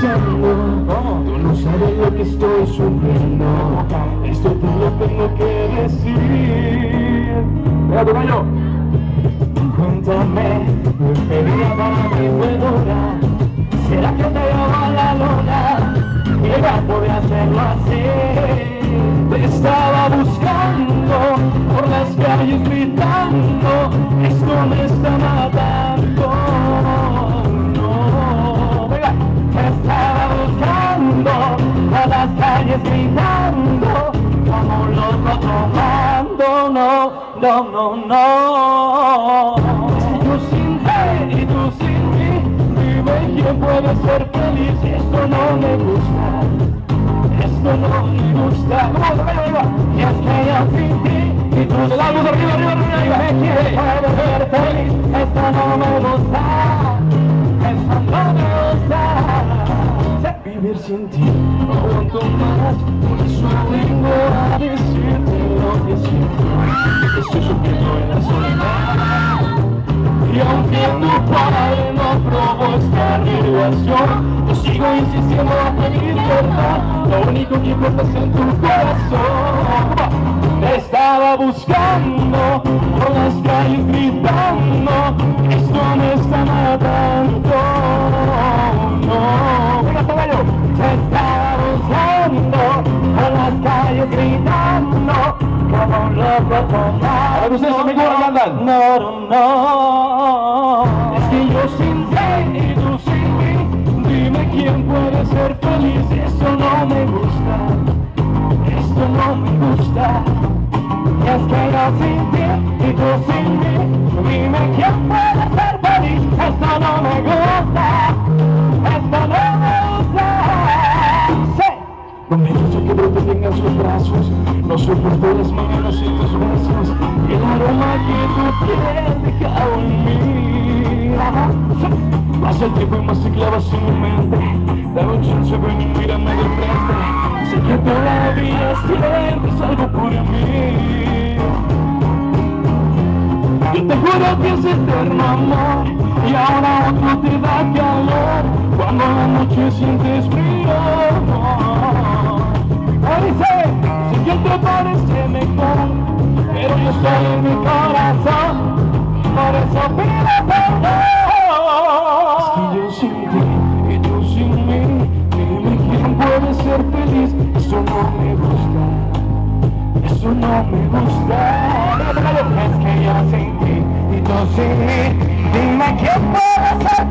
pensando Tú no sabes lo que estoy sufriendo. Esto te lo tengo que decir ¡Venga, tocayo! Cuéntame, despedida para mí fue dura ¿Será que te llevo a la luna? Y ya podré hacerlo así calles gritando Como un loco tomando No, no, no, no Yo sin ti y tú sin mí. Dime quién puede ser feliz. Esto no me gusta. Esto no me gusta. Vamos, arriba, Y es que yo sin ti. Y tú sin Vamos, arriba, arriba, arriba, arriba. Vivir sin ti. No aguanto más Por eso vengo a decirte lo que siento. Que estoy sufriendo en la soledad. Y aunque tu padre no aprobó esta relación Yo sigo insistiendo a pedir perdón Lo único que importa es en tu corazón gritando Como un loco tomando A ver, ustedes, amigos, ¿qué andan? no, no, no. Es que yo sin ti y tú sin mí, dime quién puede ser feliz. Esto no me gusta, esto no me gusta. Es que yo sin ti y tú sin mí, dime quién puede ser feliz. Esto no me gusta, brazos No soporto las manos y tus besos El aroma que tu piel deja en mí Pasa el tiempo y más te clavas en mi mente Dame un chance, ven y mírame de frente Sé que todavía sientes algo por mí. Yo te juro que es eterno amor. Y ahora otro te da calor. Cuando la noche sientes frío corazón Por eso pido perdón. Y yo sin ti y tú sin mí Dime quién puede ser feliz. Eso no me gusta Eso no me gusta. Es que yo sin ti y tú sin mí Dime quién puede ser feliz